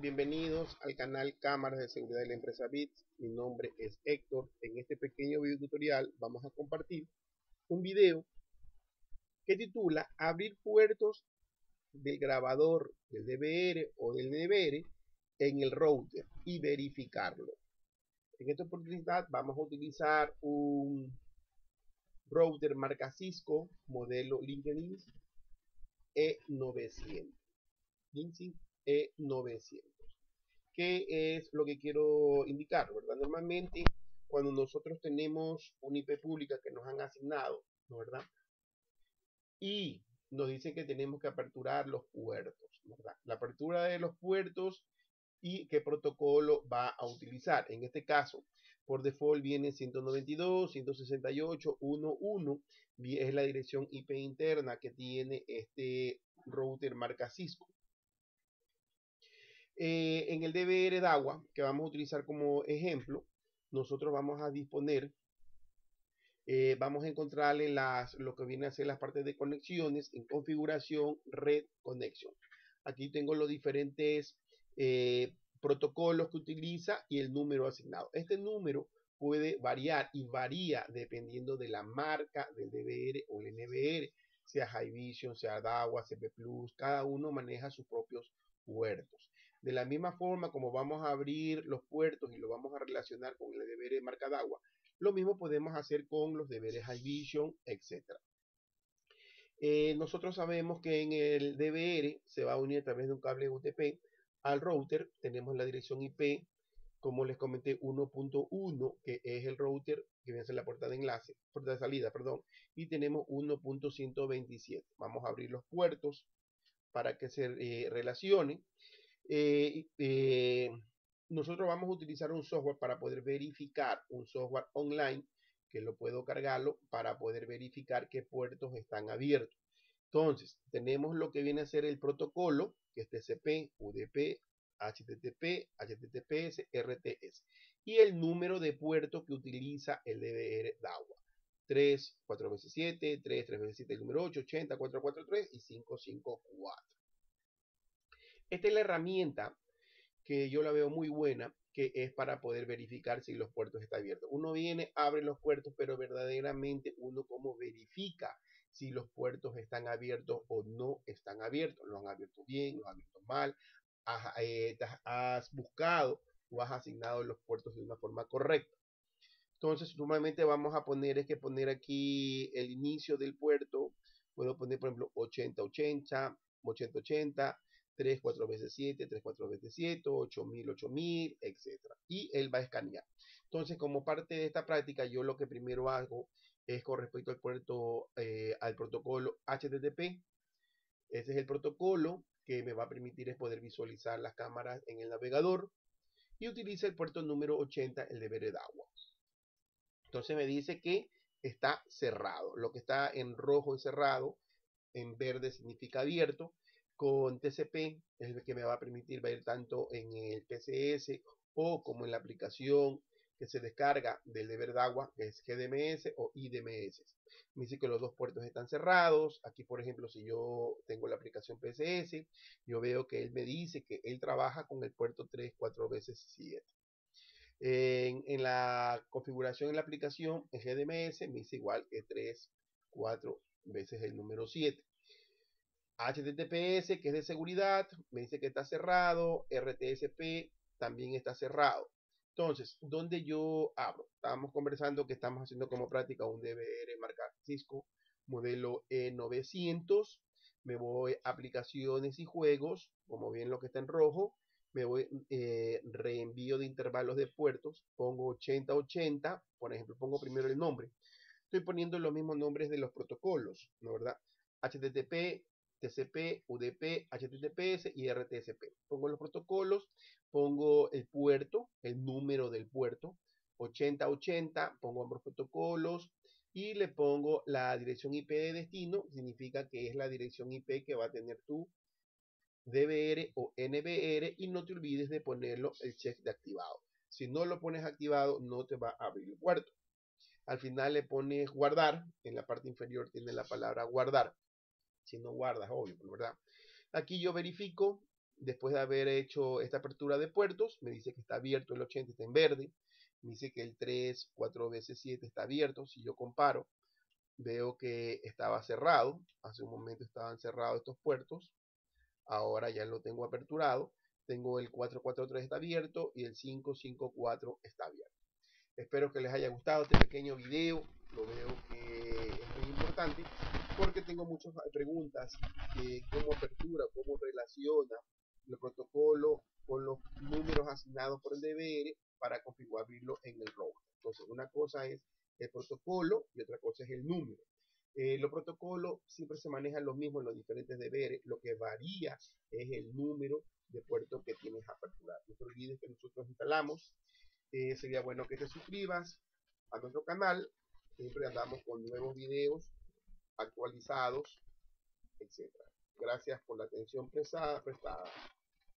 bienvenidos al canal Cámaras de Seguridad de la empresa BITS. Mi nombre es Héctor. En este pequeño video tutorial vamos a compartir un video que titula Abrir puertos del grabador del DVR o del NVR en el router y verificarlo. En esta oportunidad vamos a utilizar un router marca Cisco modelo LinkedIn E900. E900. ¿Qué es lo que quiero indicar? ¿verdad? Normalmente cuando nosotros tenemos una IP pública que nos han asignado, ¿verdad? Y nos dicen que tenemos que aperturar los puertos, ¿verdad? La apertura de los puertos y qué protocolo va a utilizar. En este caso, por default viene 192, 168.1.1, es la dirección IP interna que tiene este router marca Cisco. Eh, en el DVR DAWA, que vamos a utilizar como ejemplo, nosotros vamos a disponer, eh, vamos a encontrarle las, lo que viene a ser las partes de conexiones en configuración red conexión. Aquí tengo los diferentes eh, protocolos que utiliza y el número asignado. Este número puede variar y varía dependiendo de la marca del DVR o el NVR, sea High sea DAWA, CP Plus, cada uno maneja sus propios puertos. De la misma forma como vamos a abrir los puertos y lo vamos a relacionar con el DVR marca agua, lo mismo podemos hacer con los deberes High Vision, etc. Eh, nosotros sabemos que en el DVR se va a unir a través de un cable UTP al router. Tenemos la dirección IP, como les comenté, 1.1, que es el router que viene a ser la puerta de enlace, puerta de salida, perdón. Y tenemos 1.127. Vamos a abrir los puertos para que se eh, relacionen. Eh, eh, nosotros vamos a utilizar un software para poder verificar, un software online que lo puedo cargarlo para poder verificar qué puertos están abiertos. Entonces, tenemos lo que viene a ser el protocolo, que es TCP, UDP, HTTP, HTTPS, RTS. Y el número de puertos que utiliza el DVR DAWA. 3, 4 veces 7, 3, 3 veces 7, el número 8, 80, 443 y 554. Esta es la herramienta que yo la veo muy buena, que es para poder verificar si los puertos están abiertos. Uno viene, abre los puertos, pero verdaderamente uno como verifica si los puertos están abiertos o no están abiertos. Lo han abierto bien, lo han abierto mal. Has, eh, has buscado o has asignado los puertos de una forma correcta. Entonces, normalmente vamos a poner, es que poner aquí el inicio del puerto. Puedo poner, por ejemplo, 80-80, 80-80, 3, 4 veces 7, 3, 4 veces 7, 8000, 8000, etc. Y él va a escanear. Entonces, como parte de esta práctica, yo lo que primero hago es con respecto al puerto, eh, al protocolo HTTP. Ese es el protocolo que me va a permitir es poder visualizar las cámaras en el navegador. Y utiliza el puerto número 80, el de Veredagua. Entonces me dice que está cerrado. Lo que está en rojo es cerrado, en verde significa abierto con TCP es el que me va a permitir ver tanto en el PCS o como en la aplicación que se descarga del deber de agua, que es GDMS o IDMS. Me dice que los dos puertos están cerrados. Aquí, por ejemplo, si yo tengo la aplicación PCS, yo veo que él me dice que él trabaja con el puerto 3, 4 veces 7. En, en la configuración en la aplicación en GDMS me dice igual que 3, 4 veces el número 7. HTTPS, que es de seguridad, me dice que está cerrado. RTSP también está cerrado. Entonces, ¿dónde yo abro? Estábamos conversando que estamos haciendo como práctica un DVR marca Cisco modelo E900. Me voy a aplicaciones y juegos, como bien lo que está en rojo. Me voy eh, reenvío de intervalos de puertos. Pongo 8080, por ejemplo, pongo primero el nombre. Estoy poniendo los mismos nombres de los protocolos, ¿no verdad? HTTP, TCP, UDP, HTTPS y RTSP. Pongo los protocolos, pongo el puerto, el número del puerto, 8080, pongo ambos protocolos y le pongo la dirección IP de destino, significa que es la dirección IP que va a tener tu DVR o NVR y no te olvides de ponerlo el check de activado. Si no lo pones activado, no te va a abrir el puerto. Al final le pones guardar, en la parte inferior tiene la palabra guardar si no guardas, obvio, ¿verdad? Aquí yo verifico después de haber hecho esta apertura de puertos, me dice que está abierto el 80, está en verde. Me dice que el 3, 4 veces 7 está abierto. Si yo comparo, veo que estaba cerrado. Hace un momento estaban cerrados estos puertos. Ahora ya lo tengo aperturado. Tengo el 443 está abierto y el 554 está abierto. Espero que les haya gustado este pequeño video. Lo veo que es muy importante porque tengo muchas preguntas de cómo apertura, cómo relaciona el protocolo con los números asignados por el DBR para configurarlo en el router. Entonces, una cosa es el protocolo y otra cosa es el número. Eh, los protocolos siempre se manejan los mismos en los diferentes deberes. Lo que varía es el número de puertos que tienes aperturado. No te olvides que nosotros instalamos. Eh, sería bueno que te suscribas a nuestro canal. Siempre andamos con nuevos videos actualizados, etc. Gracias por la atención prestada. prestada.